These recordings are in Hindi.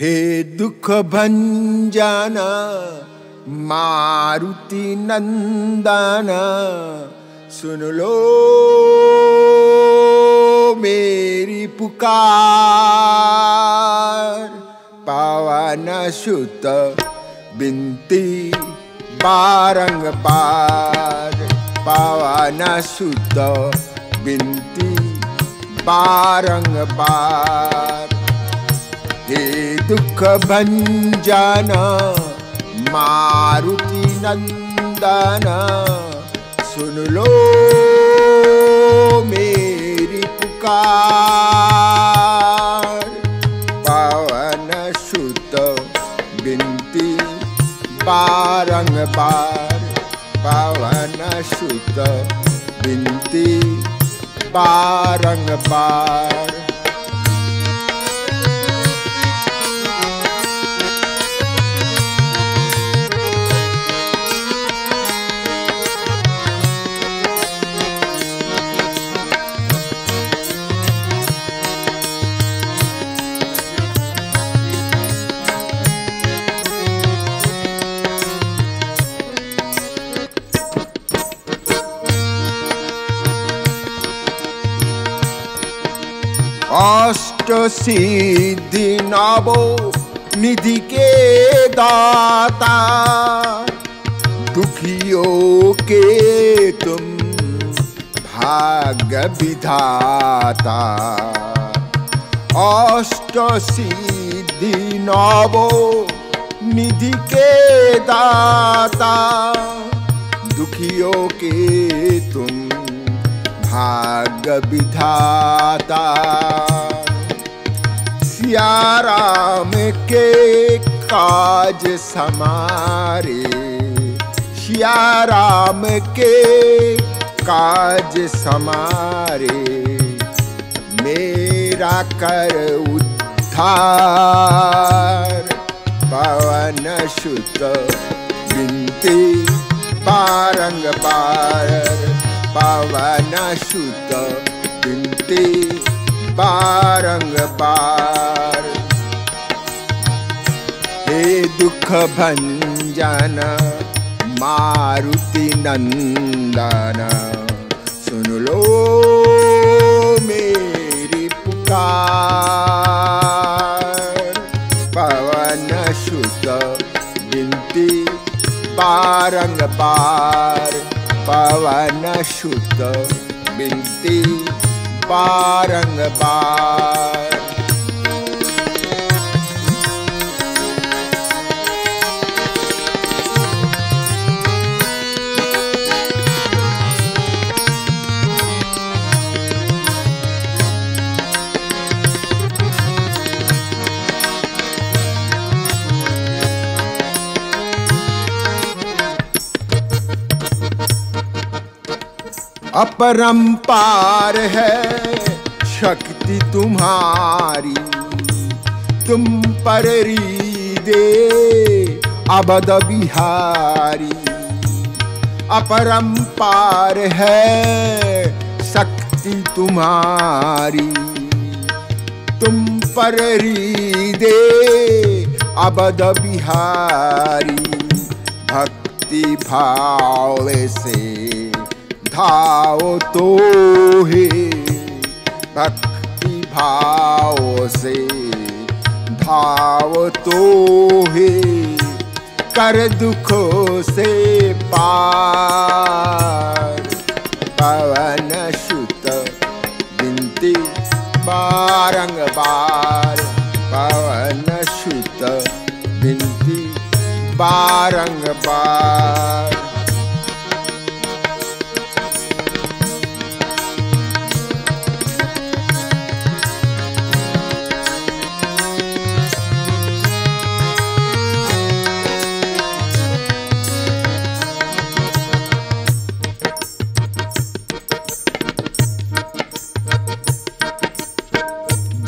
हे दुख भंजन, मारुति नंदन, सुन लो मेरी पुकार। पावन सुत बिनती बारंबार पावन सुत बिनती पार। हे दुख भंजन मारुति नंदन। सुन लो मेरी पुकार। पावन सुत बिनती बारंबार पावन सुत बिनती बारंबार अष्ट सिद्धि नवो निधि के दाता, दुखियों के तुम भाग्य विधाता अष्ट सिद्धि नवो निधि के दाता, दुखियों के तुम भाग्य विधाता सियाराम के काज समारे सियाराम के काज समारे मेरा कर उद्धार। पवन सुत बिनती पारंग पावन सुत बिनती बारंबार हे दुख भंजन मारुति नंदन। पवनशुद्ध बिन्ति पारङ्गपा अपरंपार है, शक्ति तुम्हारी। तुम पर दे अबद बिहारी। अपरंपार है, शक्ति तुम्हारी। तुम पर दे अबद बिहारी। भक्ति भाव से भाव तो है भक्ति भाव से भाव तो है कर दुखों से पार। पवन सुत बिनती बारंबार। पवन सुत बिनती बारंबार।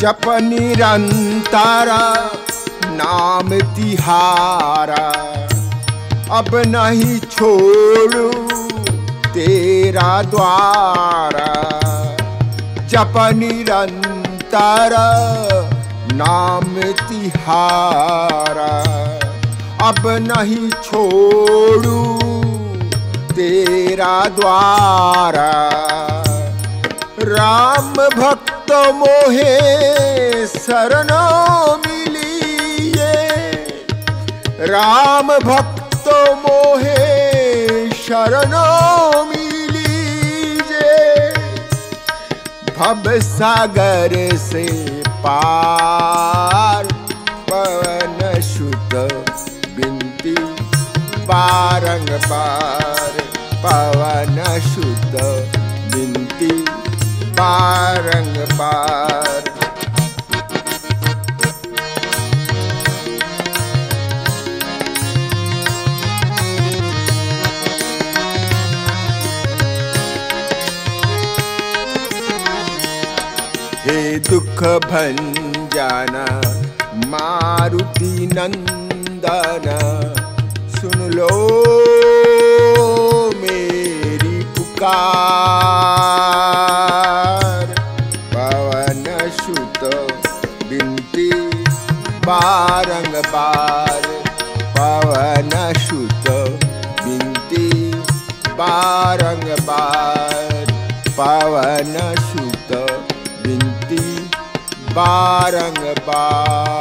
जप निरंतर नाम तिहारा। अब नहीं छोड़ू तेरा द्वारा। जप निरंतर नाम तिहारा। अब नहीं छोड़ू तेरा द्वारा। राम भक्त मोहे शरण मिलिए। राम भक्त मोहे शरण मिलीजे भव सागर से पार। हे दुख भंजन, मारुति नंदन, सुन लो मेरी पुकार। पवन सुत बिनती बारंग बार पवन सुत बिनती बारंबार, पवन सुत बिनती बारंबार